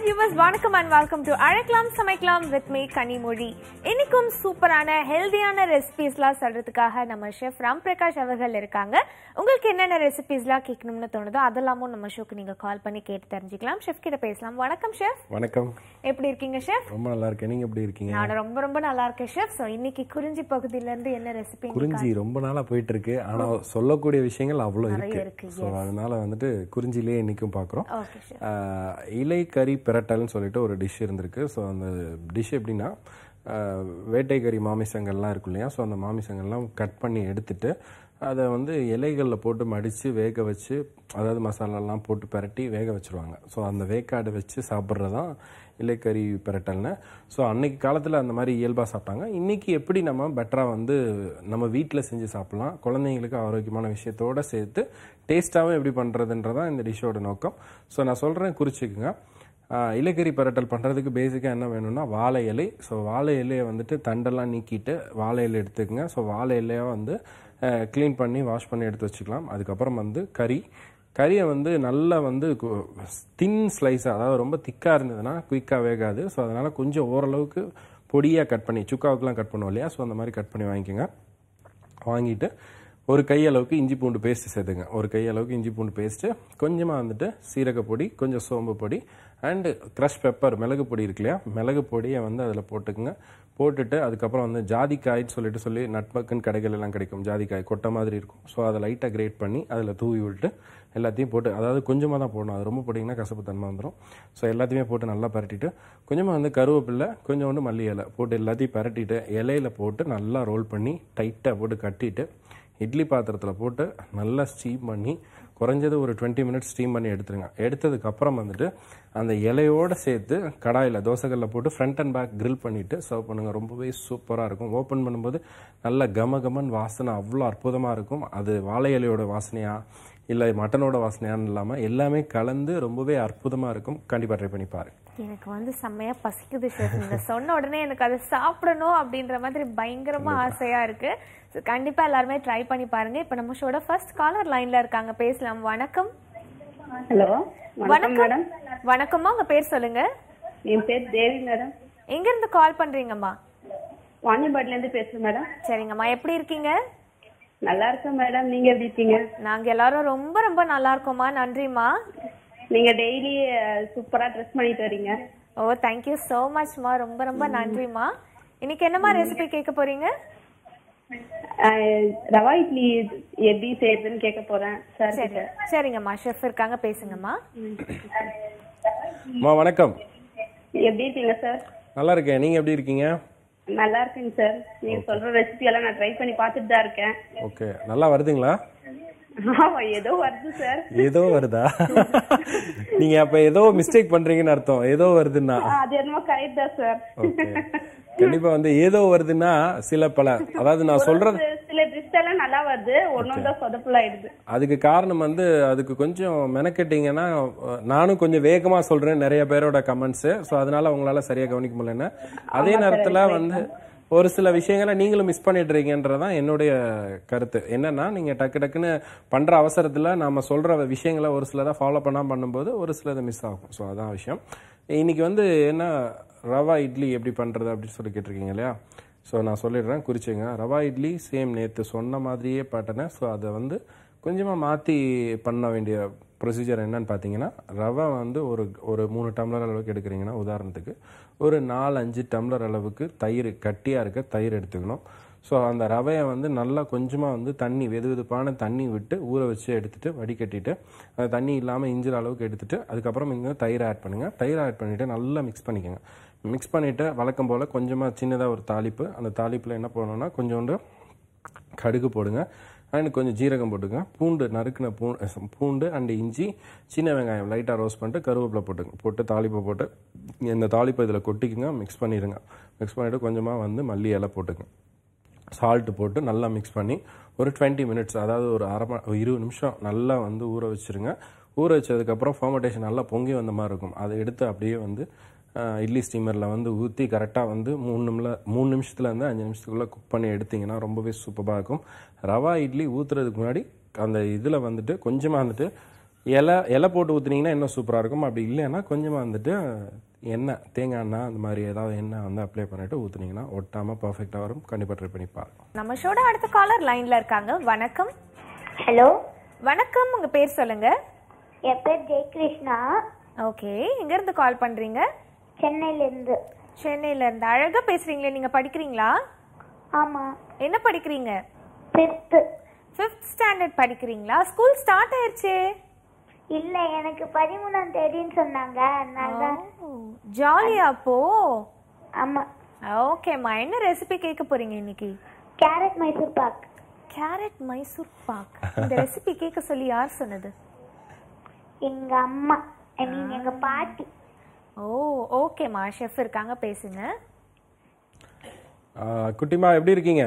Viewers வணக்கம் and welcome to அழைக்கலாம் சமைக்கலாம் வித் மீ கனிமொழி இன்னைக்கும் சூப்பரான ஹெல்தியான ரெசிபிஸ்லாம் சொல்றதுக்காக நம்ம ஷெஃப் ராம் பிரகாஷ் அவர்கள் இருக்காங்க. உங்களுக்கு என்னென்ன ரெசிபிஸ்லாம் கேட்கணும்னு தோணுதோ அதெல்லாமும் நம்ம ஷோக்கு நீங்க கால் பண்ணி கேட்டு தெரிஞ்சுக்கலாம். ஷெஃப் கிட்ட பேசலாம். வணக்கம் ஷெஃப் வணக்கம். எப்படி இருக்கீங்க ஷெஃப் ரொம்ப நல்லா இருக்கேன். நீங்க எப்படி இருக்கீங்க? நான் ரொம்ப ரொம்ப நல்லா இருக்கேன் ஷெஃப் ஸோ இன்னைக்கு குறிஞ்சி பகுதியில இருந்து என்ன ரெசிபி குறிஞ்சி ரொம்ப நாளா போயிட்டு இருக்கு. ஆனா சொல்லக்கூடிய விஷயங்கள் அவ்வளவு நிறைய இருக்கு. ஸோ அதனால வந்துட்டு குறிஞ்சிலே இன்னைக்கும் ஆஹ், இலை கறி பிரட்டல்னு சொல்லிட்டு ஒரு டிஷ் இருந்திருக்கு. ஸோ அந்த டிஷ் எப்படின்னா வேட்டைக்கறி மாமிசங்கள்லாம் இருக்கும் இல்லையா? ஸோ அந்த மாமிசங்கள்லாம் கட் பண்ணி எடுத்துட்டு அதை வந்து இலைகளில் போட்டு மடித்து வேக வச்சு அதாவது மசாலாலாம் போட்டு பிரட்டி வேக வச்சுருவாங்க. ஸோ அந்த வேக்காடு வச்சு சாப்பிட்றது தான் இலைக்கறி பிரட்டல்னு. ஸோ அன்னைக்கு காலத்தில் அந்த மாதிரி இயல்பாக சாப்பிட்டாங்க. இன்றைக்கி எப்படி நம்ம பெட்டராக வந்து நம்ம வீட்டில் செஞ்சு சாப்பிட்லாம் குழந்தைங்களுக்கு ஆரோக்கியமான விஷயத்தோட சேர்த்து டேஸ்ட்டாகவும் எப்படி பண்ணுறதுன்றதான் இந்த டிஷ்ஷோட நோக்கம். ஸோ நான் சொல்கிறேன் குறிச்சிக்குங்க. இலைக்கறி பரட்டல் பண்ணுறதுக்கு பேசிக்காக என்ன வேணும்னா வாழை இலை. ஸோ வாழை இலையை வந்துட்டு தண்டெல்லாம் நீக்கிட்டு வாழை இலை எடுத்துக்கங்க. ஸோ வாழை இலையை வந்து க்ளீன் பண்ணி வாஷ் பண்ணி எடுத்து வச்சுக்கலாம். அதுக்கப்புறம் வந்து கறி. கறியை வந்து நல்லா வந்து தின் ஸ்லைஸாக அதாவது ரொம்ப திக்காக இருந்ததுன்னா குயிக்காக வேகாது. ஸோ அதனால் கொஞ்சம் ஓரளவுக்கு பொடியாக கட் பண்ணி சுக்காவுக்குலாம் கட் பண்ணுவோம் இல்லையா? ஸோ அந்த மாதிரி கட் பண்ணி வாங்கிக்கோங்க. வாங்கிட்டு ஒரு கையளவுக்கு இஞ்சி பூண்டு பேஸ்ட்டு சேர்த்துங்க ஒரு கையளவுக்கு இஞ்சி பூண்டு பேஸ்ட்டு கொஞ்சமாக வந்துட்டு சீரக பொடி கொஞ்சம் சோம்பு பொடி அண்டு க்ரஷ் பெப்பர் மிளகு பொடி இருக்கு இல்லையா? மிளகு பொடியை வந்து அதில் போட்டுக்குங்க. போட்டுட்டு அதுக்கப்புறம் வந்து ஜாதிக்காய்ன்னு சொல்லிட்டு சொல்லி நட்பக்குன்னு கடைகள் எல்லாம் கிடைக்கும். ஜாதிக்காய் கொட்டை மாதிரி இருக்கும். ஸோ அதை லைட்டாக கிரேட் பண்ணி அதில் தூவி விட்டு எல்லாத்தையும் போட்டு அதாவது கொஞ்சமாக தான் போடணும். அது ரொம்ப போட்டிங்கன்னா கசப்பு தன்மை வந்துடும் ஸோ எல்லாத்தையுமே போட்டு நல்லா பரட்டிட்டு கொஞ்சமாக வந்து கருவேப்பில்லை கொஞ்சோண்டு மல்லி இலை போட்டு எல்லாத்தையும் பரட்டிட்டு இலையில போட்டு நல்லா ரோல் பண்ணி டைட்டாக போட்டு கட்டிட்டு இட்லி பாத்திரத்தில் போட்டு நல்லா ஸ்டீம் பண்ணி குறைஞ்சது ஒரு டுவெண்ட்டி மினிட்ஸ் ஸ்டீம் பண்ணி எடுத்துருங்க. எடுத்ததுக்கப்புறம் வந்துட்டு அந்த இலையோட சேர்த்து கடாயில் தோசைகளில் போட்டு ஃப்ரண்ட் அண்ட் பேக் க்ரில் பண்ணிவிட்டு சர்வ் பண்ணுங்க. ரொம்பவே சூப்பராக இருக்கும். ஓப்பன் பண்ணும்போது நல்ல கம கமன் வாசனை அவ்வளோ அற்புதமாக இருக்கும். அது வாழை இலையோட வாசனையாக இல்லை மட்டனோட வாசனையான்னு இல்லாமல் எல்லாமே கலந்து ரொம்பவே அற்புதமாக இருக்கும். கண்டிப்பாக ட்ரை பண்ணி பாருங்க. எனக்கு வந்து செம்மையா பசிக்குது ஷெஃப் நீங்க சொன்ன உடனே எனக்கு அதை சாப்பிடணும் அப்படின்ற மாதிரி பயங்கரமா ஆசையா இருக்கு. So, கண்டிப்பா எல்லாருமே ட்ரை பண்ணி பாருங்க. இப்ப நம்ம ஷோட ஃபர்ஸ்ட் காலர் லைன்ல இருக்காங்க. பேசலாம். வணக்கம். ஹலோ வணக்கம் மேடம் வணக்கம்மா. உங்க பேர் சொல்லுங்க. என் பேர் தேவி மேடம் எங்க இருந்து கால் பண்றீங்கம்மா? வாணியம்பாடில இருந்து பேசுறேன் மேடம் சரிங்கம்மா. எப்படி இருக்கீங்க? நல்லா இருக்கேன் மேடம். நீங்க எப்படி இருக்கீங்க? நாங்க எல்லாரும் ரொம்ப ரொம்ப நல்லா இருக்கோம்மா. நன்றிம்மா. நீங்க டெய்லி சூப்பரா ட்ரெஸ் பண்ணிட்டு வரீங்க. ஓ தேங்க்யூ ஸோ மச்மா ரொம்ப ரொம்ப நன்றிம்மா. இன்னைக்கு என்னம்மா ரெசிபி கேட்க போறீங்க? அஹ், ரவா இட்லி எப்படி செய்யறதுன்னு கேட்க போறேன் சார் சரி சரிங்கம்மா. ஷெஃப் இருக்காங்க பேசுங்கம்மா. வணக்கம். எப்படி இருக்கீங்க சார் நல்லா இருக்கேன். நீங்கள் எப்படி இருக்கீங்க? நல்லா இருக்கேங்க சார். நீங்க சொல்ற ரெசிபி எல்லாம் நான் ட்ரை பண்ணி பார்த்துட்டு தான் இருக்கேன். ஓகே நல்லா வருதுங்களா? ஆமா ஏதோ வருது சார். ஏதோ வருதா? நீங்க அப்ப ஏதோ மிஸ்டேக் பண்றீங்கன்னு அர்த்தம். ஏதோ வருதுன்னா. அது என்னமோ கரெக்ட் தான் சார். கண்டிப்பா வந்து ஏதோ வருதுன்னா சில பல. அதாவது நான் சொல்றது சில ட்ரெஸ் எல்லாம் நல்லா வருது. ஒன்னொன்னு தான் சொதப்புலாயிடுது. அதுக்கு காரணம் வந்து அதுக்கு கொஞ்சம் மெனக்கெட்டீங்கன்னா நானும் கொஞ்சம் வேகமா சொல்றேன் நிறைய பேரோட கமெண்ட்ஸ் ஸோ அதனால உங்களால சரியா கவனிக்க முடியலன்னு அதே நேரத்துல வந்து ஒரு சில விஷயங்களை நீங்களும் மிஸ் பண்ணிடுறீங்கன்றதான் என்னுடைய கருத்து. என்னன்னா நீங்க டக்கு டக்குன்னு பண்ற அவசரத்துல நாம சொல்ற விஷயங்களை ஒரு சிலதை ஃபாலோ பண்ணாம பண்ணும்போது ஒரு சிலது மிஸ் ஆகும். ஸோ அதான் விஷயம். இன்னைக்கு வந்து என்ன ரவா இட்லி எப்படி பண்றது அப்படின்னு சொல்லி கேட்டிருக்கீங்க இல்லையா? ஸோ நான் சொல்லிடுறேன் குறிச்சிங்க. ரவா இட்லி சேம் நேற்று சொன்ன மாதிரியே பாட்டினேன் ஸோ அதை வந்து கொஞ்சமாக மாற்றி பண்ண வேண்டிய ப்ரொசீஜர் என்னன்னு பார்த்தீங்கன்னா ரவை வந்து ஒரு ஒரு மூணு டம்ளர் அளவுக்கு எடுக்கிறீங்கன்னா உதாரணத்துக்கு ஒரு நாலு அஞ்சு டம்ளர் அளவுக்கு தயிர் கட்டியாக இருக்க தயிர் எடுத்துக்கணும். ஸோ அந்த ரவையை வந்து நல்லா கொஞ்சமாக வந்து தண்ணி வெது வெதுப்பான தண்ணி விட்டு ஊற வச்சு எடுத்துகிட்டு வடிகட்டிட்டு அந்த தண்ணி இல்லாமல் இஞ்சிற அளவுக்கு எடுத்துகிட்டு அதுக்கப்புறம் இங்கே தயிர் ஆட் பண்ணுங்கள் தயிர் ஆட் பண்ணிவிட்டு நல்லா மிக்ஸ் பண்ணிக்கோங்க. மிக்ஸ் பண்ணிவிட்டு வழக்கம் போல் கொஞ்சமாக சின்னதாக ஒரு தாளிப்பு. அந்த தாளிப்பில் என்ன பண்ணணும்னா கொஞ்சோண்டு கடுகு போடுங்க. அண்ட் கொஞ்சம் ஜீரகம் போட்டுங்க. பூண்டு நறுக்கின பூ பூண்டு அண்ட் இஞ்சி சின்ன வெங்காயம் லைட்டாக ரோஸ்ட் பண்ணிட்டு கருவேப்பிலை போட்டுங்க போட்டு தாளிப்பை போட்டு இந்த தாளிப்பை இதில் கொட்டிக்குங்க. மிக்ஸ் பண்ணிடுங்க மிக்ஸ் பண்ணிவிட்டு கொஞ்சமாக வந்து மல்லி இலை போட்டுங்க. சால்ட்டு போட்டு நல்லா மிக்ஸ் பண்ணி ஒரு டுவெண்ட்டி மினிட்ஸ் அதாவது ஒரு அரை ம இருபது நிமிஷம் நல்லா வந்து ஊற வச்சிருங்க. ஊற வச்சதுக்கப்புறம் ஃபர்மெண்டேஷன் நல்லா பொங்கி வந்த மாதிரி இருக்கும். அதை எடுத்து அப்படியே வந்து இட்லி ஸ்டீமரில் வந்து ஊற்றி கரெக்டாக வந்து மூணு நிமிஷம் மூணு நிமிஷத்துலேருந்து அஞ்சு நிமிஷத்துக்குள்ளே குக் பண்ணி எடுத்தீங்கன்னா ரொம்பவே சூப்பராக இருக்கும். ரவா இட்லி ஊற்றுறதுக்கு முன்னாடி அந்த இதில் வந்துட்டு கொஞ்சமாக வந்துட்டு இலை இலை போட்டு ஊற்றுனீங்கன்னா இன்னும் சூப்பராக இருக்கும். அப்படி இல்லைன்னா கொஞ்சமாக வந்துட்டு எண்ணெய் தேங்காய் எண்ணெய் அந்த மாதிரி ஏதாவது எண்ணெய் வந்து அப்ளை பண்ணிட்டு ஊற்றுனீங்கன்னா ஒட்டாமல் பர்ஃபெக்டாக வரும். கண்டிப்பாக ட்ரை பண்ணி பாருங்க. நம்ம ஷோட அடுத்த காலர் லைன்ல இருக்காங்க. வணக்கம். ஹலோ வணக்கம். உங்க பேர் சொல்லுங்க. என் பேர் ஜெயகிருஷ்ணா. ஓகே எங்க இருந்து கால் பண்றீங்க? சென்னையிலேருந்து. சென்னையில இருந்து அழகா பேசுறீங்களே நீங்க படிக்கிறீங்களா? ஆமாம் என்ன படிக்கிறீங்க? ஃபிஃப்த்து ஃபிஃப்த் ஸ்டாண்டர்ட் படிக்கிறீங்களா? ஸ்கூல் ஸ்டார்ட் ஆயிருச்சே. இல்லை எனக்கு பதிமூணாம் தேதின்னு சொன்னாங்க ஜாலியா அப்போ? ஆமாம் ஓகேம்மா என்ன ரெசிபி கேட்க போறீங்க இன்னைக்கு? கேரட் மைசூர் பாக் கேரட் மைசூர் பாக் இந்த ரெசிபி கேட்க சொல்லி யார் சொன்னது? எங்கள் அம்மா ஐ மீன் எங்கள் பாட்டி. ஓ ஓகேம்மா ஷெஃப் இருக்காங்க பேசுங்க. குட்டிமா எப்படி இருக்கீங்க?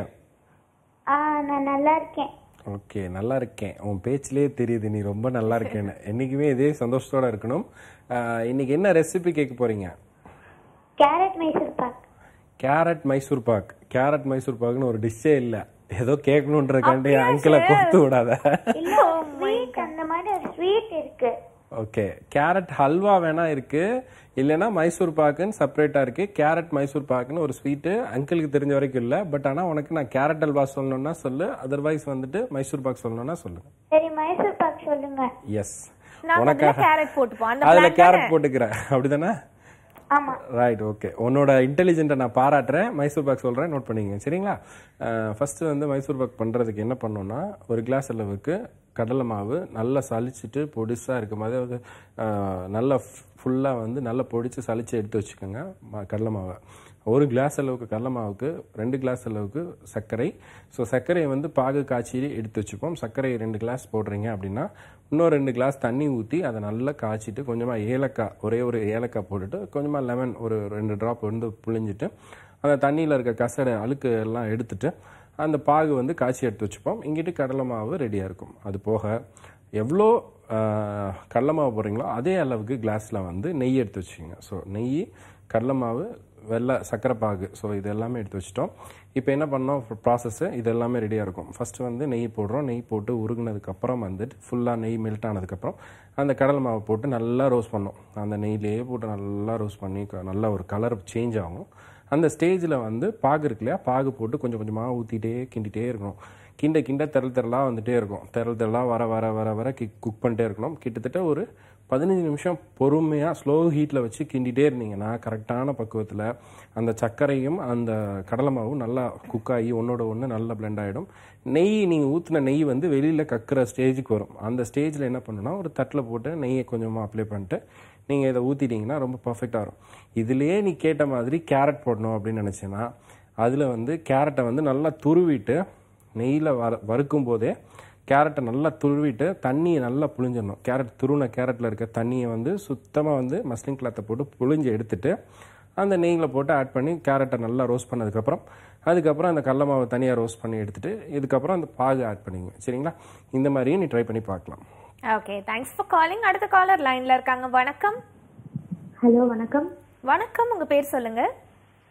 ஆ நான் நல்லா இருக்கேன். ஓகே நல்லா இருக்கேன். உன் பேச்சிலே தெரியுது நீ ரொம்ப நல்லா இருக்கேன்னு. என்னைக்குமே இதே சந்தோஷத்தோட இருக்கணும். இன்னைக்கு என்ன ரெசிபி கேட்க போறீங்க? Carrot Mysore pak carrot Mysore pak carrot Mysore பாக்னு ஒரு டிஷ்ஷே இல்ல. ஏதோ கேட்கணுன்றக்காண்டி அங்கிளை கொடுத்து விடாத. இல்லை ஸ்வீட் அந்த மாதிரி ஸ்வீட் இருக்கு. ஓகே கேரட் ஹல்வா வேணா இருக்கு. இல்லைன்னா மைசூர் பாக்குன்னு செப்பரேட்டா இருக்கு. கேரட் மைசூர் பாக்குன்னு ஒரு ஸ்வீட்டு அங்கிளுக்கு தெரிஞ்ச வரைக்கும் இல்ல. பட் ஆனா உனக்கு நான் கேரட் அல்வா சொல்லணும்னா சொல்லு. அதர்வைஸ் வந்துட்டு மைசூர் பாக் சொல்லணும்னா சொல்லுங்க சரி மைசூர் பாக் சொல்லுங்க. எஸ் அதுல கேரட் போட்டுப்போம். அதுல கேரட் போட்டுக்கிறேன். அப்படிதானே? ரைட் ஓகே உன்னோட இன்டெலிஜென்ட்டை நான் பாராட்டுறேன். மைசூர் பாக் சொல்கிறேன் நோட் பண்ணிக்கங்க. சரிங்களா? ஃபஸ்ட்டு வந்து மைசூர் பாக் பண்ணுறதுக்கு என்ன பண்ணோம்னா ஒரு கிளாஸ் அளவுக்கு கடலை மாவு நல்லா சலிச்சிட்டு பொடிசாக இருக்கும். போது அது நல்லா ஃபுல்லாக வந்து நல்லா பொடிச்சு சளிச்சு எடுத்து வச்சுக்கோங்க கடலை மாவை. ஒரு கிளாஸ் அளவுக்கு கடலை மாவுக்கு ரெண்டு கிளாஸ் அளவுக்கு சர்க்கரை. ஸோ சர்க்கரையை வந்து பாகு காய்ச்சி எடுத்து வச்சுப்போம். சர்க்கரையை ரெண்டு கிளாஸ் போடுறீங்க அப்படின்னா இன்னும் ரெண்டு கிளாஸ் தண்ணி ஊற்றி அதை நல்லா காய்ச்சிட்டு கொஞ்சமாக ஏலக்காய் ஒரே ஒரு ஏலக்காய் போட்டுட்டு கொஞ்சமாக லெமன் ஒரு ரெண்டு ட்ராப் வந்து புழிஞ்சிட்டு அந்த தண்ணியில் இருக்க கசடை அழுக்கு எல்லாம் எடுத்துகிட்டு அந்த பாகு வந்து காய்ச்சி எடுத்து வச்சுப்போம். இங்கிட்டு கடலை மாவு ரெடியாக இருக்கும். அது போக எவ்வளோ கடலை மாவு போடுறீங்களோ அதே அளவுக்கு கிளாஸில் வந்து நெய் எடுத்து வச்சுக்கோங்க. ஸோ நெய் கடலை மாவு வெள்ளை சர்க்கரை பாகு. ஸோ இது எல்லாமே எடுத்து வச்சிட்டோம். இப்போ என்ன பண்ணோம்? ப்ராசஸ்ஸு இது எல்லாமே ரெடியாக இருக்கும். ஃபஸ்ட்டு வந்து நெய் போடுறோம். நெய் போட்டு உருகுனதுக்கப்புறம் வந்துட்டு ஃபுல்லாக நெய் மெல்ட் ஆனதுக்கப்புறம் அந்த கடலை மாவை போட்டு நல்லா ரோஸ்ட் பண்ணோம் அந்த நெய்லேயே போட்டு நல்லா ரோஸ்ட் பண்ணி க- நல்லா ஒரு கலர் சேஞ்ச் ஆகும். அந்த ஸ்டேஜில் வந்து பாகு இருக்கு இல்லையா? பாகு போட்டு கொஞ்சம் கொஞ்சமாக ஊற்றிட்டே கிண்டிகிட்டே இருக்கணும். கிண்ட கிண்ட திரள் திரளாக வந்துட்டே இருக்கும். திரள் திரளாக வர வர வர வர கிக் குக் பண்ணிட்டே இருக்கணும். கிட்டத்தட்ட ஒரு பதினஞ்சு நிமிஷம் பொறுமையாக ஸ்லோ ஹீட்டில் வச்சு கிண்டிகிட்டே இருந்தீங்கன்னா கரெக்டான பக்குவத்தில் அந்த சர்க்கரையும் அந்த கடலை மாவும் நல்லா குக் ஆகி ஒன்றோட ஒன்று நல்லா பிளெண்ட் ஆகிடும் நெய் நீங்கள் ஊற்றின நெய் வந்து வெளியில் கக்குற ஸ்டேஜுக்கு வரும். அந்த ஸ்டேஜில் என்ன பண்ணுன்னா ஒரு தட்டில் போட்டு நெய்யை கொஞ்சமாக அப்ளை பண்ணிட்டு நீங்கள் இதை ஊற்றிட்டீங்கன்னா ரொம்ப பர்ஃபெக்டாக வரும் இதுலேயே நீ கேட்ட மாதிரி கேரட் போடணும் அப்படின்னு நினச்சேன்னா அதில் வந்து கேரட்டை வந்து நல்லா துருவிட்டு நெய்யில் வர வறுக்கும் போதே கேரட்டை நல்லா துருவிட்டு தண்ணியை நல்லா புழிஞ்சிடணும். கேரட் துருவின கேரட்டில் இருக்க தண்ணியை வந்து சுத்தமாக வந்து மஸ்லிங் கிளாத்தை போட்டு புழிஞ்சு எடுத்துட்டு அந்த நெய்யில் போட்டு ஆட் பண்ணி கேரட்டை நல்லா ரோஸ்ட் பண்ணதுக்கப்புறம் அதுக்கப்புறம் அந்த கடல மாவை தனியாக ரோஸ்ட் பண்ணி எடுத்துகிட்டு இதுக்கப்புறம் அந்த பாகு ஆட் பண்ணிங்க சரிங்களா? இந்த மாதிரியும் நீ ட்ரை பண்ணி பார்க்கலாம். ஓகே தேங்க்ஸ் ஃபார் காலிங் அடுத்த காலர் லைன்ல இருக்காங்க. வணக்கம். ஹலோ வணக்கம். வணக்கம். உங்க பேர் சொல்லுங்க.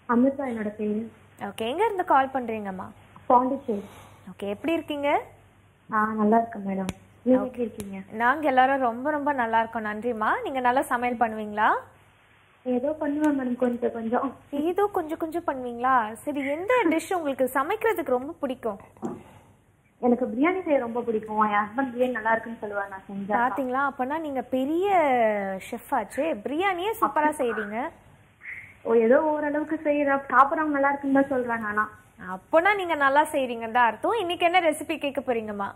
அமிர்தா என்னோட பேரு. ஓகே எங்க இருந்து கால் பண்றீங்கம்மா? பாண்டிச்சேரி ஓகே எப்படி இருக்கீங்க? ஆ நல்லா இருக்கேன் மேடம். நீங்க எப்படி இருக்கீங்க? நாங்க எல்லாரும் ரொம்ப ரொம்ப நல்லா இருக்கோம். நன்றிம்மா. நீங்க நல்லா சமையல் பண்ணுவீங்களா? ஏதோ பண்ணுவேன் மேடம் கொஞ்சம் கொஞ்சம். ஏதோ கொஞ்சம் கொஞ்சம் பண்ணுவீங்களா? சரி எந்த டிஷ் உங்களுக்கு சமைக்கிறதுக்கு ரொம்ப பிடிக்கும்? எனக்கு பிரியாணி செய்ய ரொம்ப பிடிக்கும். என் ஹஸ்பண்ட் பிரியாணி நல்லா இருக்குன்னு சொல்லுவாங்க நான் செஞ்சா பாத்தீங்களா? அப்பனா நீங்க பெரிய ஷெஃப் ஆச்சே. பிரியாணியே சூப்பரா செய்றீங்க. ஓ ஏதோ ஓரளவுக்கு செய்யற சாப்பிடறவங்க நல்லா இருக்குன்னு தான் சொல்றாங்க ஆனா. அப்போனா நீங்க நல்லா செய்றீங்கன்னு தான் அர்த்தம். இன்னைக்கு என்ன ரெசிபி கேட்க போறீங்கம்மா?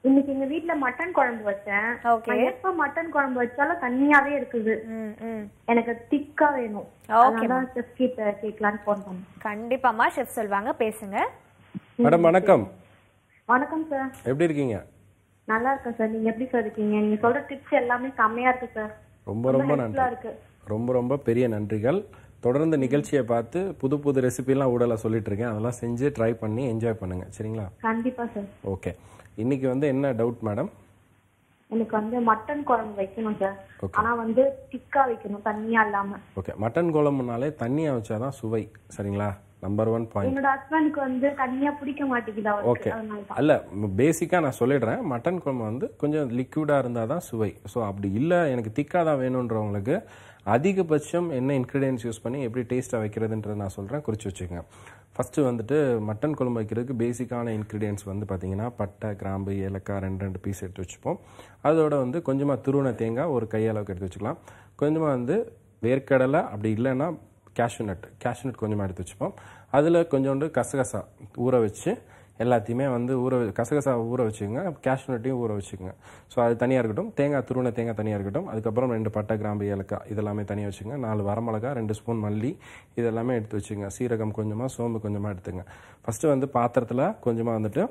இன்னைக்கு எங்க வீட்ல மட்டன் குழம்பு வச்சேன். நான் எப்ப மட்டன் குழம்பு வச்சாலும் தண்ணியாவே இருக்குது. ம் ம். எனக்கு திக்கா வேணும். அதனால செஃப் கிட்ட கேட்கலான்னு போன் பண்ணேன். கண்டிப்பாம்மா. ஷெஃப் சொல்வாங்க. பேசுங்க. மேடம் வணக்கம். வணக்கம் சார். எப்படி இருக்கீங்க? நல்லா இருக்கேன் சார். நீங்க எப்படி சார் இருக்கீங்க? நீங்க சொல்ற டிப்ஸ் எல்லாமே செம்மையா இருக்கு சார். ரொம்ப ரொம்ப நன்றி. இருக்கு. ரொம்ப ரொம்ப பெரிய நன்றிகள். தொடர்ந்து நிகழ்ச்சியை பார்த்து புது புது ரெசிபிலாம் ஊடல சொல்லிட்டு இருக்கேன். அதெல்லாம் செஞ்சு ட்ரை பண்ணி என்ஜாய் பண்ணுங்க. சரிங்களா? கண்டிப்பா சார். ஓகே இன்னைக்கு வந்து என்ன டவுட் மேடம் எனக்கு வந்து மட்டன் குழம்பு வைக்கணும் சார். ஆனா வந்து திக்கா வைக்கணும் தண்ணியா இல்லாம. ஓகே மட்டன் குழம்புனாலே தண்ணியை வச்சாதான் சுவை. சரிங்களா? நம்பர் ஒன் பாயிண்ட் என்னோட ஹஸ்பண்டுக்கு வந்து தண்ணியா பிடிக்க மாட்டேங்குது ஓகே அல்ல பேசிக்காக நான் சொல்லிடுறேன். மட்டன் குழம்பு வந்து கொஞ்சம் லிக்விடாக இருந்தால் தான் சுவை. ஸோ அப்படி இல்லை எனக்கு திக்காக தான் வேணுன்றவங்களுக்கு அதிகபட்சம் என்ன இன்க்ரீடியன்ஸ் யூஸ் பண்ணி எப்படி டேஸ்ட்டாக வைக்கிறதுன்றதை நான் சொல்கிறேன் குறித்து வச்சுக்கோங்க. ஃபஸ்ட்டு வந்துட்டு மட்டன் குழம்பு வைக்கிறதுக்கு பேசிக்கான இன்க்ரீடியன்ஸ் வந்து பார்த்தீங்கன்னா பட்டை கிராம்பு ஏலக்காய் ரெண்டு ரெண்டு பீஸ் எடுத்து வச்சுப்போம். அதோட வந்து கொஞ்சமாக துருவன தேங்காய் ஒரு கையளவுக்கு எடுத்து வச்சுக்கலாம். கொஞ்சமாக வந்து வேர்க்கடலை அப்படி இல்லைன்னா கேஷ்யூ நட் கேஷ்யூ நட் கொஞ்சமாக எடுத்து வச்சுப்போம். அதில் கொஞ்சோண்டு கசகசா ஊற வச்சு எல்லாத்தையுமே வந்து ஊற வ- கசகசா ஊற வச்சுக்கோங்க. கேஷ்யூ நட்டையும் ஊற வச்சுக்கோங்க. ஸோ அது தனியாக இருக்கட்டும். தேங்காய் துருவன தேங்காய் தனியாக இருக்கட்டும். அதுக்கப்புறம் ரெண்டு பட்டை கிராம்பு ஏலக்காய் இதெல்லாமே தனியாக வச்சுக்கோங்க. நாலு வரமிளகா ரெண்டு ஸ்பூன் மல்லி இதெல்லாமே எடுத்து வச்சுக்கோங்க. சீரகம் கொஞ்சமாக சோம்பு கொஞ்சமாக எடுத்துங்க ஃபஸ்ட்டு வந்து பாத்திரத்தில் கொஞ்சமாக வந்துட்டு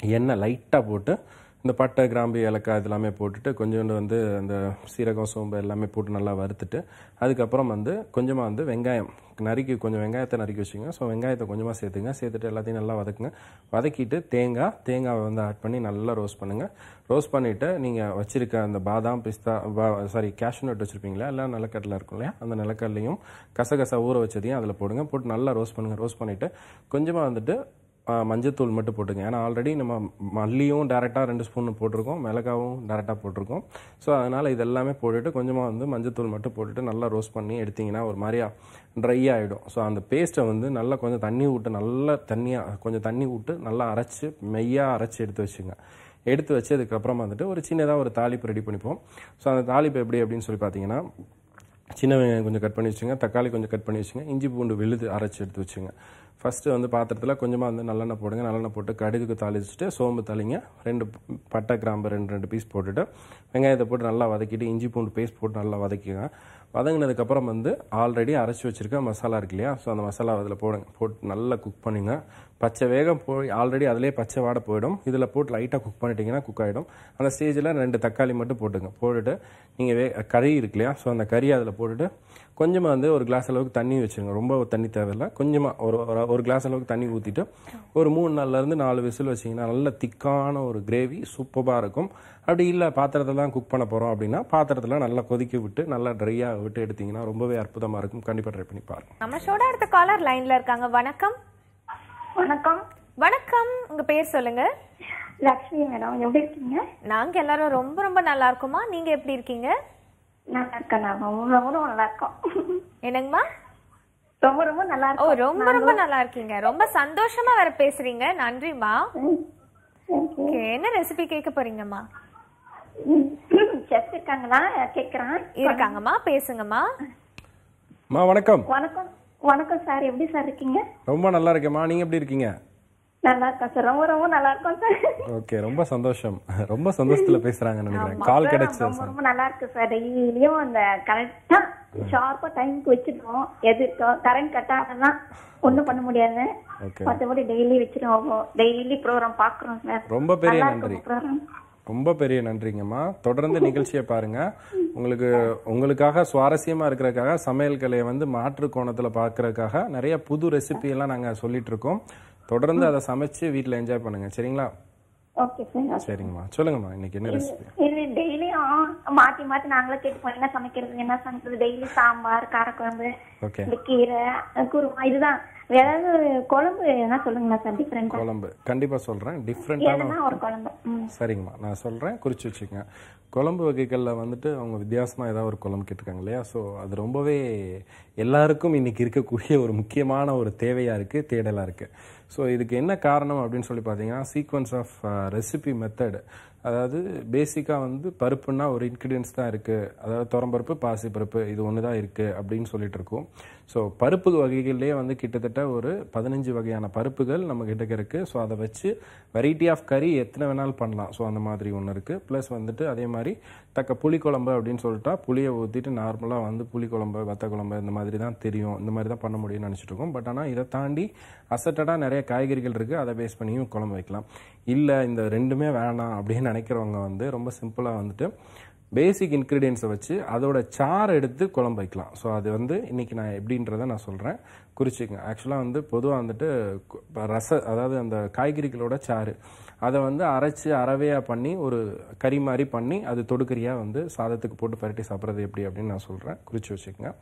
எண்ணெய் லைட்டாக போட்டு இந்த பட்டை கிராம்பு ஏலக்காய் இதெல்லாமே போட்டுட்டு கொஞ்சோண்டு வந்து அந்த சீரகம் சோம்பு எல்லாமே போட்டு நல்லா வறுத்துட்டு அதுக்கப்புறம் வந்து கொஞ்சமாக வந்து வெங்காயம். நறுக்கி கொஞ்சம் வெங்காயத்தை நறுக்கி வச்சுங்க ஸோ வெங்காயத்தை கொஞ்சமாக சேர்த்துங்க. சேர்த்துட்டு எல்லாத்தையும் நல்லா வதக்குங்க. வதக்கிட்டு தேங்காய் தேங்காவை வந்து ஆட் பண்ணி நல்லா ரோஸ்ட் பண்ணுங்கள் ரோஸ்ட் பண்ணிவிட்டு நீங்கள் வச்சுருக்க அந்த பாதாம் பிஸ்தா சாரி கேஷ்யூ நட் வச்சுருப்பீங்களா? எல்லாம் நிலக்கடலை இருக்கும் இல்லையா? அந்த நிலக்கடலையும் கசகசா ஊற வச்சதையும் அதில் போடுங்க. போட்டு நல்லா ரோஸ்ட் பண்ணுங்கள் ரோஸ்ட் பண்ணிவிட்டு கொஞ்சமாக வந்துட்டு மஞ்சத்தூள் மட்டும் போட்டுங்க ஏன்னா ஆல்ரெடி நம்ம மல்லியும் டேரெக்டாக ரெண்டு ஸ்பூன் போட்டிருக்கோம். மிளகாவும் டேரெக்டாக போட்டிருக்கோம். ஸோ அதனால் இதெல்லாமே போட்டுட்டு கொஞ்சமாக வந்து மஞ்சத்தூள் மட்டும் போட்டுட்டு நல்லா ரோஸ்ட் பண்ணி எடுத்திங்கன்னா ஒரு மாதிரியா ட்ரை ஆகிடும் ஸோ அந்த பேஸ்ட்டை வந்து நல்லா கொஞ்சம் தண்ணி விட்டு நல்லா தண்ணியாக கொஞ்சம் தண்ணி விட்டு நல்லா அரைச்சி மெய்யாக அரைச்சி எடுத்து வச்சுங்க. எடுத்து வச்சதுக்கப்புறம் வந்துட்டு ஒரு சின்னதாக ஒரு தாளிப்பு ரெடி பண்ணிப்போம். ஸோ அந்த தாளிப்பு எப்படி அப்படின்னு சொல்லி பார்த்தீங்கன்னா சின்ன வெங்காயம் கொஞ்சம் கட் பண்ணி வச்சுங்க தக்காளி கொஞ்சம் கட் பண்ணி வச்சுங்க இஞ்சி பூண்டு விழுது அரைச்சி எடுத்து வச்சுங்க. ஃபஸ்ட்டு வந்து பாத்திரத்தில் கொஞ்சமாக வந்து நல்லெண்ணெய் போடுங்க. நல்லெண்ணெய் போட்டு கடுகுக்கு தாளிச்சுட்டு சோம்பு தாளிங்க. ரெண்டு பட்டை கிராம்பு ரெண்டு ரெண்டு பீஸ் போட்டுட்டு வெங்காயத்தை போட்டு நல்லா வதக்கிட்டு இஞ்சி பூண்டு பேஸ்ட் போட்டு நல்லா வதக்கிங்க. வதங்கினதுக்கப்புறம் வந்து ஆல்ரெடி அரைச்சி வச்சுருக்க மசாலா இருக்கு இல்லையா? ஸோ அந்த மசாலா அதில் போடுங்க. போட்டு நல்லா குக் பண்ணுங்க. பச்சை வேகம் போய் ஆல்ரெடி அதிலே பச்சை வாடை போயிடும். இதில் போட்டு லைட்டாக குக் பண்ணிட்டீங்கன்னா குக் ஆகிடும் அந்த ஸ்டேஜில் ரெண்டு தக்காளி மட்டும் போட்டுங்க. போட்டுட்டு நீங்கள் வே கறி இருக்கு இல்லையா? ஸோ அந்த கறி அதில் போட்டுட்டு கொஞ்சமாக வந்து ஒரு கிளாஸ் அளவுக்கு தண்ணி வச்சுருங்க. ரொம்ப தண்ணி தேவையில்லை. கொஞ்சமாக ஒரு ஒரு- கிளாஸ் அளவுக்கு தண்ணி ஊற்றிட்டு ஒரு மூணு நாள்லேருந்து நாலு விசில் வச்சிங்கன்னா நல்ல திக்கான ஒரு கிரேவி சூப்பராக இருக்கும். அப்படி இல்லை பாத்திரத்தில் தான் குக் பண்ண போகிறோம் அப்படின்னா பாத்திரத்தில் நல்லா கொதிக்க விட்டு நல்லா ட்ரையாக விட்டு எடுத்தீங்கன்னா ரொம்பவே அற்புதமாக இருக்கும். கண்டிப்பாக ட்ரை பண்ணி பாருங்க. நம்ம ஷோட அடுத்த காலர் லைன்ல இருக்காங்க. வணக்கம். வணக்கம். வணக்கம். உங்க பேர் சொல்லுங்க. லக்ஷ்மி மேடம். எப்படி இருக்கீங்க? நாங்க எல்லாரும் ரொம்ப ரொம்ப நல்லா இருக்கோமா? நீங்க எப்படி இருக்கீங்க? நல்லா இருக்கேன் நான் ரொம்ப ரொம்ப நல்லா இருக்கோம் என்னங்கம்மா? ரொம்ப ரொம்ப நல்லா ஓ இருக்கோம் ரொம்ப ரொம்ப நல்லா இருக்கீங்க ரொம்ப சந்தோஷமா வேற பேசுறீங்க. நன்றிம்மா. Okay, என்ன ரெசிபி கேட்க போறீங்கம்மா? செஃப் இருக்காங்களா? கேக்குறேன். இருக்காங்கம்மா. பேசுங்கம்மா. அம்மா வணக்கம். வணக்கம். வணக்கம் சார். எப்படி சார் இருக்கீங்க? ரொம்ப நல்லா இருக்கேம்மா நீங்கள் எப்படி இருக்கீங்க? நல்லா இருக்கேன் சார்? ரொம்ப ரொம்ப நல்லா இருக்கோம் சார். ஓகே ரொம்ப சந்தோஷம். ரொம்ப சந்தோஷத்துல பேசுறாங்கன்னு நினைக்கிறேன். கால் கிடைச்சது ரொம்ப ரொம்ப நல்லா இருக்கு சார். டெய்லியும் அந்த கரெக்டா ஷார்ப்பா டைம்க்கு வச்சிருக்கோம். எது கரண்ட் கட் ஆகலாம் ஒண்ணும் பண்ண முடியாது. மத்தபடி டெய்லி வச்சிருவோம். டெய்லி ப்ரோக்ராம் பாக்குறோம் சார். ரொம்ப பெரிய நன்றி. ரொம்ப பெரிய நன்றிங்கம்மா. தொடர்ந்து நிகழ்ச்சியை பாருங்க. உங்களுக்கு உங்களுக்காக சுவாரஸ்யமா இருக்கிறதுக்காக சமையல் கலையை வந்து மாற்று கோணத்துல பார்க்கறதுக்காக நிறைய புது ரெசிபி எல்லாம் நாங்க சொல்லிட்டு இருக்கோம். தொடர்ந்து அதை சமைச்சு வீட்ல என்ஜாய் பண்ணுங்க. சரிங்களா? சரிங்கம்மா. சொல்லுங்கம்மா இன்னைக்கு என்ன ரெசிபி இது டெய்லியும் மாத்தி மாத்தி நாங்களே கேட்டுப்போம் என்ன சமைக்கிறது என்ன சமைக்கிறது? டெய்லி சாம்பார் காரக்குழம்பு ஓகே இந்த கீரை குருமா இதுதான். ஏதாவது குழம்பு என்ன சொல்லுங்களா சார் டிஃபரெண்டா குழம்பு. கண்டிப்பா சொல்றேன். டிஃப்ரெண்டான ஒரு குழம்பு. சரிங்கம்மா. நான் சொல்கிறேன் குறித்து வச்சுக்கங்க. குழம்பு வகைகளில் வந்துட்டு அவங்க வித்தியாசமாக ஏதாவது ஒரு குழம்பு கேட்டிருக்காங்க இல்லையா? ஸோ அது ரொம்பவே எல்லாருக்கும் இன்னைக்கு இருக்கக்கூடிய ஒரு முக்கியமான ஒரு தேவையாக இருக்குது தேடலாக இருக்குது ஸோ இதுக்கு என்ன காரணம் அப்படின்னு சொல்லி பார்த்தீங்கன்னா சீக்வன்ஸ் ஆஃப் ரெசிபி மெத்தட் அதாவது பேசிக்காக வந்து பருப்புன்னா ஒரு இன்க்ரீடியன்ஸ் தான் இருக்குது அதாவது துறம்பருப்பு பாசி பருப்பு இது ஒன்று தான் இருக்குது அப்படின்னு சொல்லிட்டு இருக்கோம். ஸோ பருப்பு வகைகள்லேயே வந்து கிட்டத்தட்ட ஒரு பதினஞ்சு வகையான பருப்புகள் நம்ம கிட்டக்க இருக்குது ஸோ அதை வச்சு வெரைட்டி ஆஃப் கறி எத்தனை வேணாலும் பண்ணலாம். ஸோ அந்த மாதிரி ஒன்று இருக்குது ப்ளஸ் வந்துட்டு அதே மாதிரி தக்க புளிக்குழம்பு அப்படின்னு சொல்லிட்டா புளியை ஊற்றிட்டு நார்மலாக வந்து புளிக்குழம்பு வத்த குழம்பு இந்த மாதிரி தான் தெரியும். இந்த மாதிரி தான் பண்ண முடியும்னு நினச்சிட்டு இருக்கோம். பட் ஆனால் இதை தாண்டி அசட்டடாக நிறைய காய்கறிகள் இருக்குது அதை பேஸ் பண்ணியும் குழம்பு வைக்கலாம். இல்லை இந்த ரெண்டுமே வேணாம் அப்படின்னு நினைக்கிறவங்க வந்து ரொம்ப சிம்பிளாக வந்துட்டு பேசிக் இன்க்ரீடியன்ஸை வச்சு அதோட சாறு எடுத்து குழம்பு வைக்கலாம். ஸோ அது வந்து இன்றைக்கி நான் எப்படின்றத நான் சொல்கிறேன் குறிச்சிக்கங்க. ஆக்சுவலாக வந்து பொதுவாக வந்துட்டு ரச அதாவது அந்த காய்கறிகளோட சாறு. அதை வந்து அரைச்சி அறவையாக பண்ணி ஒரு கறி மாதிரி பண்ணி அது தொடுக்கறியாக வந்து சாதத்துக்கு போட்டு பரட்டி சாப்பிட்றது எப்படி அப்படின்னு நான் சொல்கிறேன் குறித்து வச்சுக்கோங்க.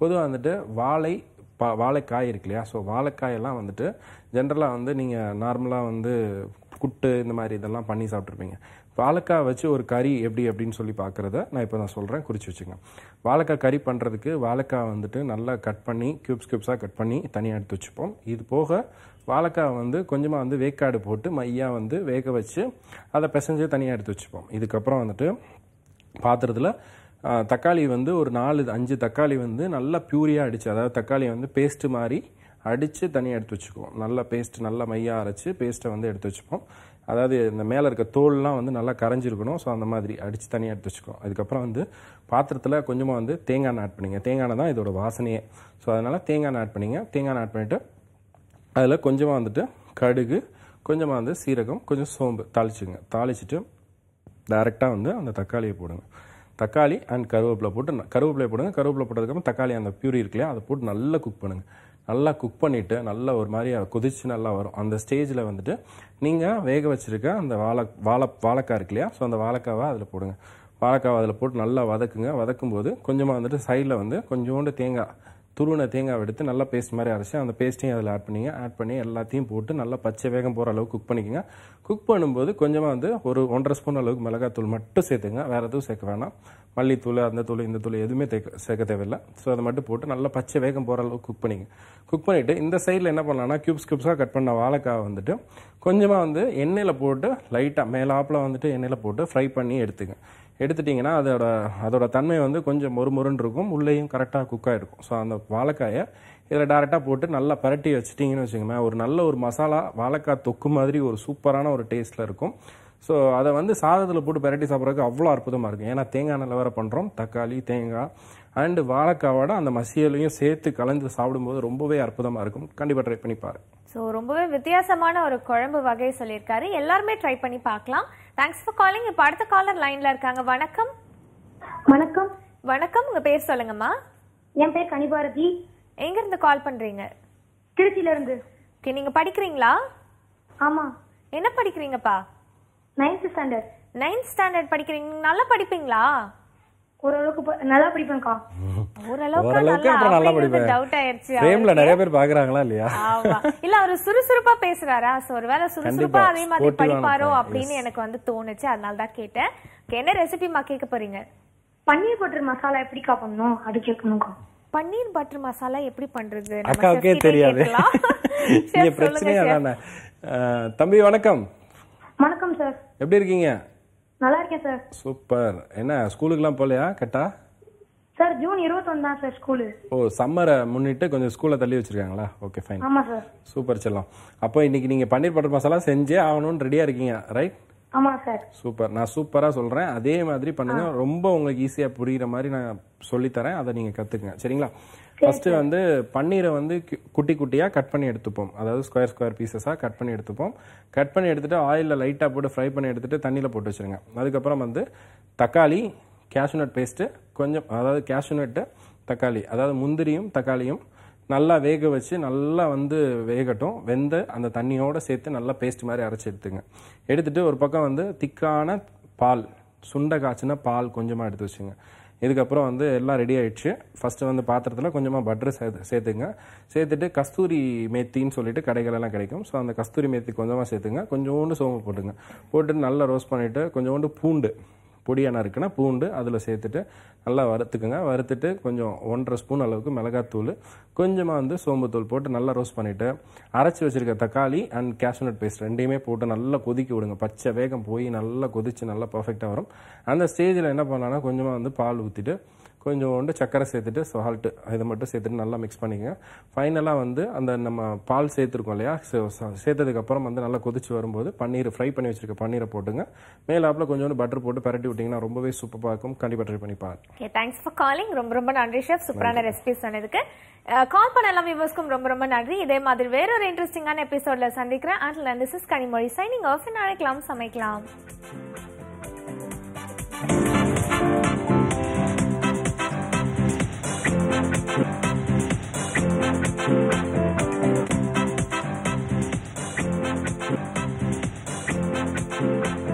பொதுவாக வந்துட்டு வாழை பா வாழைக்காய் இருக்கு இல்லையா? ஸோ வாழைக்காயெல்லாம் வந்துட்டு ஜென்ரலாக வந்து நீங்கள் நார்மலாக வந்து குட்டு இந்த மாதிரி இதெல்லாம் பண்ணி சாப்பிட்ருப்பீங்க வாழைக்காய் வச்சு ஒரு கறி எப்படி அப்படின்னு சொல்லி பார்க்குறத நான் இப்போ நான் சொல்கிறேன் குறித்து வச்சுங்க. வாழைக்காய் கறி பண்ணுறதுக்கு வாழைக்காய் வந்துட்டு நல்லா கட் பண்ணி க்யூப்ஸ் க்யூப்ஸாக கட் பண்ணி தனியாக எடுத்து வச்சுப்போம். இது போக வாழைக்காய் வந்து கொஞ்சமாக வந்து வேக்காடு போட்டு மையாக வந்து வேக வச்சு அதை பிசைஞ்சு தனியாக எடுத்து வச்சுப்போம். இதுக்கப்புறம் வந்துட்டு பாத்திரத்தில் தக்காளி வந்து ஒரு நாலு அஞ்சு தக்காளி வந்து நல்லா பியூரியாக அடித்து அதாவது தக்காளி வந்து பேஸ்ட்டு மாதிரி அடித்து தனியாக எடுத்து வச்சுக்குவோம். நல்லா பேஸ்ட் நல்லா மையாக அரைச்சி பேஸ்ட்டை வந்து எடுத்து வச்சுப்போம். அதாவது இந்த மேலே இருக்க தோல்லாம் வந்து நல்லா கரைஞ்சிருக்கணும். ஸோ அந்த மாதிரி அடித்து தனியாக எடுத்து வச்சுக்குவோம். அதுக்கப்புறம் வந்து பாத்திரத்தில் கொஞ்சமாக வந்து தேங்காய் ஆட் பண்ணிங்க. தேங்காய் தான் இதோட வாசனையே. ஸோ அதனால் தேங்காய் ஆட் பண்ணிங்க. தேங்காய் ஆட் பண்ணிவிட்டு அதில் கொஞ்சமாக வந்துட்டு கடுகு கொஞ்சமாக வந்து சீரகம் கொஞ்சம் சோம்பு தாளிச்சுங்க. தாளிச்சிட்டு டைரெக்டாக வந்து அந்த தக்காளியை போடுங்க. தக்காளி அண்ட் கருவேப்பிலை போட்டு கருவேப்பிலை போடுங்க. கருவேப்பிலை போட்டதுக்கப்புறம் தக்காளி அந்த பியூரி இருக்குல்லையா அதை போட்டு நல்லா குக் பண்ணுங்க. நல்லா குக் பண்ணிவிட்டு நல்லா ஒரு மாதிரி அதை கொதிச்சு நல்லா வரும். அந்த ஸ்டேஜில் வந்துட்டு நீங்கள் வேக வச்சுருக்க அந்த வாழை வாழை வாழைக்காய் இருக்கு இல்லையா? ஸோ அந்த வாழைக்காவை அதில் போடுங்க. வாழைக்காவை அதில் போட்டு நல்லா வதக்குங்க. வதக்கும் போது கொஞ்சமாக வந்துட்டு சைடில் வந்து கொஞ்சோண்டு தேங்காய் துருவின தேங்காய் எடுத்து நல்லா பேஸ்ட் மாதிரி அரைச்சி அந்த பேஸ்ட்டையும் அதில் ஆட் பண்ணிங்க. ஆட் பண்ணி எல்லாத்தையும் போட்டு நல்லா பச்சை வேகம் போகிற அளவுக்கு குக் பண்ணிக்கோங்க. குக் பண்ணும்போது கொஞ்சமாக வந்து ஒரு ஒன்றரை ஸ்பூன் அளவுக்கு மிளகாத்தூள் மட்டும் சேர்த்துங்க. வேறு எதுவும் சேர்க்க வேணாம். மல்லித்தூள் அந்த தூள் இந்த தூள் எதுவுமே தேக்க சேர்க்க தேவையில்லை. ஸோ அதை மட்டும் போட்டு நல்லா பச்சை வேகம் போகிற அளவுக்கு குக் பண்ணிங்க. குக் பண்ணிவிட்டு இந்த சைடில் என்ன பண்ணலாம்னா க்யூப்ஸ் க்யூப்ஸாக கட் பண்ண வாழைக்காய் வந்துட்டு கொஞ்சமாக வந்து எண்ணெயில் போட்டு லைட்டாக மேலாப்பில் வந்துட்டு எண்ணெயில் போட்டு ஃப்ரை பண்ணி எடுத்துங்க எடுத்துட்டிங்கன்னா அதோட அதோட தன்மை வந்து கொஞ்சம் மொறுமொறுன்னு இருக்கும். உள்ளேயும் கரெக்டாக குக் ஆகிருக்கும் ஸோ அந்த வாழைக்காயை இதில் டேரெக்டாக போட்டு நல்லா பரட்டி வச்சிட்டிங்கன்னு வச்சுக்கோங்களேன். ஒரு நல்ல ஒரு மசாலா வாழைக்காய் தொக்கு மாதிரி ஒரு சூப்பரான ஒரு டேஸ்ட்டில் இருக்கும். ஸோ அதை வந்து சாதத்தில் போட்டு பரட்டி சாப்பிட்றதுக்கு அவ்வளோ அற்புதமாக இருக்கும் ஏன்னா தேங்காய் எண்ணெயில் வேற பண்ணுறோம் தக்காளி தேங்காய் அண்டு வாழைக்காவோட அந்த மசியலையும் சேர்த்து கலந்து சாப்பிடும்போது ரொம்பவே அற்புதமாக இருக்கும். கண்டிப்பாக ட்ரை பண்ணி பாரு. ஸோ ரொம்பவே வித்தியாசமான ஒரு குழம்பு வகை சொல்லியிருக்காரு. எல்லாருமே ட்ரை பண்ணி பார்க்கலாம். தேங்க்ஸ் ஃபார் காலிங் இப்போ அடுத்த காலர் லைன்ல இருக்காங்க. வணக்கம். வணக்கம். வணக்கம். உங்க பேர் சொல்லுங்கம்மா. என் பேர் கனிபாரதி. எங்க இருந்து கால் பண்றீங்க? திருச்சியில இருந்து. ஓகே நீங்க படிக்கிறீங்களா? ஆமா. என்ன படிக்கிறீங்கப்பா? நைன்த் ஸ்டாண்டர்ட் நைன்த் ஸ்டாண்டர்ட் படிக்கிறீங்க. நல்லா படிப்பீங்களா? ஓரளவுக்கு நல்லா படிப்பேன்க்கா. ஓரளவுக்கு அப்புறம் நல்லா படிப்பேன். டவுட் ஆயிருச்சு. ஃப்ரேம்ல நிறைய பேர் பாக்குறாங்களா இல்லையா? ஆமா. இல்ல அவரு சுறுசுறுப்பா பேசுறாரா? சோ ஒருவேளை சுறுசுறுப்பா. அதே மாதிரி படிப்பாரோ. அப்படின்னு எனக்கு வந்து தோணுச்சு. அதனால தான் கேட்டேன். Okay, என்ன ரெசிபிமா கேட்க போறீங்க? பன்னீர் பட்டர் மசாலா எப்படிக்கா பண்ணணும்? அது கேட்கணும்க்கா. பன்னீர் பட்டர் மசாலா எப்படி பண்றது? நம்ம அக்காவுக்கே தெரியாது. இங்க பிரச்சனையே. அதானே. தம்பி வணக்கம். வணக்கம் சார் எப்படி இருக்கீங்க? நல்லா இருக்கேன் சார். சூப்பர். என்ன ஸ்கூலுக்குலாம் போகலையா கட்டா சார் ஜூன் இருபத்தொன்னு தான் சார் ஸ்கூலு. ஓ சம்மரை முன்னிட்டு கொஞ்சம் ஸ்கூலை தள்ளி வச்சிருக்காங்களா? Okay fine. ஆமா சார். சூப்பர் செல்லம். அப்போ இன்னைக்கு நீங்க பன்னீர் பட்டர் மசாலா செஞ்சே ஆகணும்னு ரெடியா இருக்கீங்க ரைட் சூப்பர். நான் சூப்பரா சொல்றேன். அதே மாதிரி பண்ணுங்க. ரொம்ப உங்களுக்கு ஈஸியா புரியுற மாதிரி நான் சொல்லித்தரேன் அதை நீங்க கத்துக்குங்க. சரிங்களா? ஃபர்ஸ்ட் வந்து பன்னீரை வந்து குட்டி குட்டியா கட் பண்ணி எடுத்துப்போம். அதாவது ஸ்கொயர் ஸ்கொயர் பீசஸா கட் பண்ணி எடுத்துப்போம். கட் பண்ணி எடுத்துட்டு ஆயில்ல லைட்டா போட்டு ஃப்ரை பண்ணி எடுத்துட்டு தண்ணியில போட்டு வச்சிருங்க. அதுக்கப்புறம் வந்து தக்காளி கேஷ்யூநட் பேஸ்ட்டு கொஞ்சம் அதாவது கேஷ்யூநட்டு தக்காளி அதாவது முந்திரியும் தக்காளியும் நல்லா வேக வச்சு நல்லா வந்து வேகட்டும். வெந்து அந்த தண்ணியோடு சேர்த்து நல்லா பேஸ்ட் மாதிரி அரைச்சி எடுத்துங்க. எடுத்துகிட்டு ஒரு பக்கம் வந்து திக்கான பால் சுண்டை காய்ச்சின பால் கொஞ்சமாக எடுத்து வச்சுங்க. இதுக்கப்புறம் வந்து எல்லாம் ரெடி ஆயிடுச்சு. ஃபஸ்ட்டு வந்து பாத்திரத்தில் கொஞ்சமாக பட்டர் சேர்த்து சேர்த்துங்க. சேர்த்துட்டு கஸ்தூரி மேத்தின்னு சொல்லிட்டு கடைகளெல்லாம் கிடைக்கும். ஸோ அந்த கஸ்தூரி மேத்தி கொஞ்சமாக சேர்த்துங்க. கொஞ்சோண்டு சோம்பு போட்டுங்க. போட்டு நல்லா ரோஸ்ட் பண்ணிவிட்டு கொஞ்சோண்டு பூண்டு. பொடியான இருக்குன்னா பூண்டு அதில் சேர்த்துட்டு நல்லா வறுத்துக்குங்க. வறுத்துட்டு கொஞ்சம் ஒன்றரை ஸ்பூன் அளவுக்கு மிளகாத்தூள் கொஞ்சமாக வந்து சோம்புத்தூள் போட்டு நல்லா ரோஸ்ட் பண்ணிவிட்டு அரைச்சி வச்சுருக்க தக்காளி அண்ட் கேஷ்நட் பேஸ்ட் ரெண்டையுமே போட்டு நல்லா கொதிக்க விடுங்க. பச்சை வேகம் போய் நல்லா கொதித்து நல்லா பர்ஃபெக்டாக வரும். அந்த ஸ்டேஜில் என்ன பண்ணலான்னா கொஞ்சமாக வந்து பால் ஊற்றிட்டு கொஞ்சோண்டு சர்க்கரை சேர்த்துட்டு சால்ட்டு இதை மட்டும் சேர்த்துட்டு நல்லா மிக்ஸ் பண்ணிக்கங்க. ஃபைனலாக வந்து அந்த நம்ம பால் சேர்த்துருக்கோம் இல்லையா? சேர்த்ததுக்கப்புறம் வந்து நல்லா கொதிச்சு வரும்போது பன்னீர் ஃப்ரை பண்ணி வச்சிருக்க பன்னீரை போட்டுங்க. மேலாப்பில் கொஞ்சோண்டு பட்டர் போட்டு பரட்டி விட்டிங்கன்னா ரொம்பவே சூப்பராக இருக்கும். கண்டிப்பாக ட்ரை பண்ணி பாருங்க. ஓகே தேங்க்ஸ் ஃபார் காலிங் ரொம்ப ரொம்ப நன்றி ஷெஃப் சூப்பரான ரெசிபி சொன்னதுக்கு. கால் பண்ண எல்லா வியூவர்ஸ்க்கும் ரொம்ப ரொம்ப நன்றி. இதே மாதிரி வேற ஒரு இன்ட்ரெஸ்டிங்கான எபிசோட்ல சந்திக்கிறேன். And this is Kanimozhi signing off அழைக்கலாம் சமைக்கலாம். Thank you.